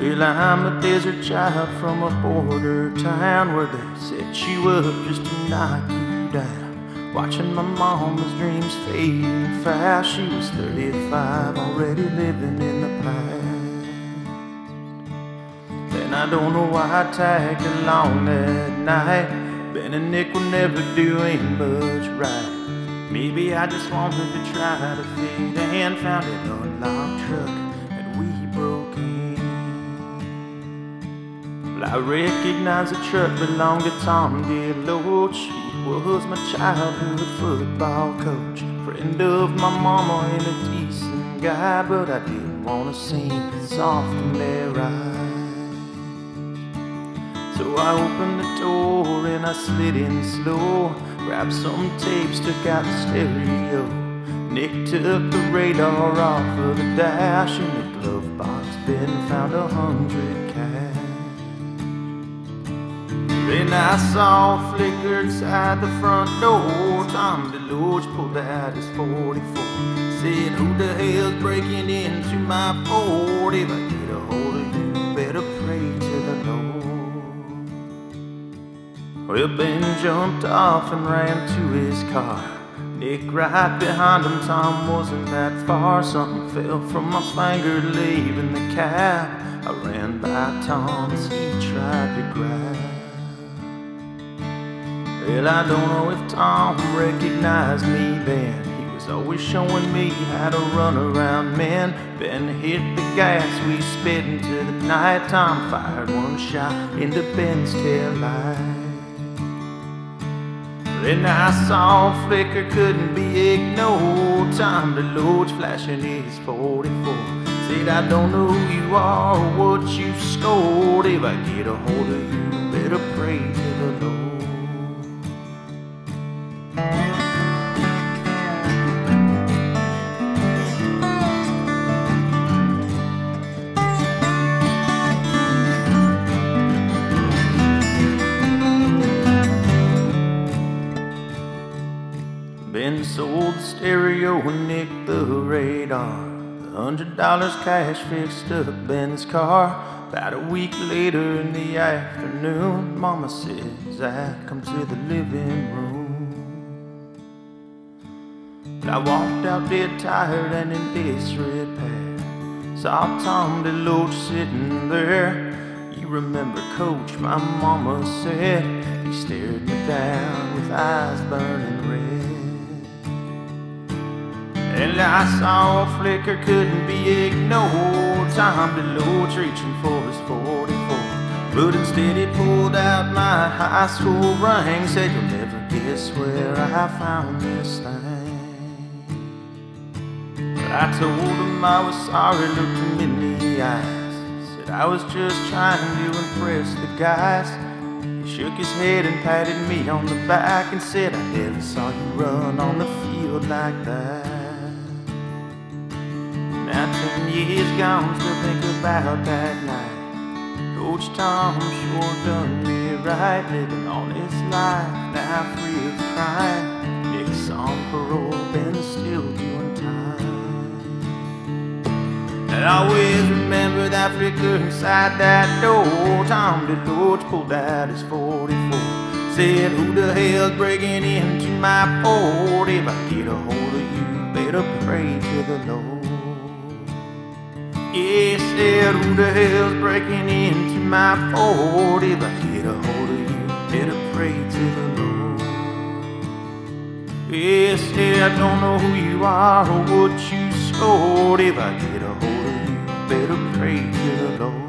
Well, I'm a desert child from a border town where they set you up just to knock you down. Watching my mama's dreams fade fast. She was 35, already living in the past. And I don't know why I tagged along that night. Ben and Nick will never do ain't much right. Maybe I just wanted to try to fit and found an unlocked truck I recognize the truck belonged to Tom DeLoach. He was my childhood football coach. Friend of my mama and a decent guy, but I didn't to seem soft in their eyes. So I opened the door and I slid in slow. Grabbed some tapes, took out the stereo. Nick took the radar off of the dash. In the glove box, Ben found a hundred cash. Then I saw flickered inside the front door. Tom DeLoach pulled out his 44. Said, Who the hell's breaking into my Ford? If I get a hold of you, better pray to the Lord. Well, Ben jumped off and ran to his car. Nick right behind him, Tom wasn't that far. Something fell from my finger, leaving the cab. I ran by Tom as he tried to grab. Well, I don't know if Tom recognized me then. He was always showing me how to run around men. Ben hit the gas, we sped into the night. Tom fired one shot into Ben's tail light. Then I saw flicker, couldn't be ignored. Time to flashing his 44. Said, I don't know who you are or what you scored. If I get a hold of you, better pray to the Lord. Ben sold the stereo and Nick the radar. The hundred dollars cash fixed up Ben's car. About a week later in the afternoon, Mama says I come to the living room. I walked out dead tired and in disrepair. Saw Tom DeLoach sitting there. You remember, Coach, my mama said. He stared me down with eyes burning red. And I saw a flicker couldn't be ignored. Tom DeLoach reaching for his 44. But instead he pulled out my high school ring. Said, You'll never guess where I found this thing. But I told him I was sorry, looked him in the eyes. Said I was just trying to impress the guys. He shook his head and patted me on the back and said, I never saw you run on the field like that. Now ten years gone, still think about that night. Coach Tom sure done me right, living on his life, now free of crime. I always remember that flicker inside that door. Tom DeLoach pulled out his 44. Said, Who the hell's breaking into my Ford? If I get a hold of you, better pray to the Lord. He said, Who the hell's breaking into my Ford? If I get a hold of you, better pray to the Lord. He said, I don't know who you are or what you scored. If I get better pray to the Lord.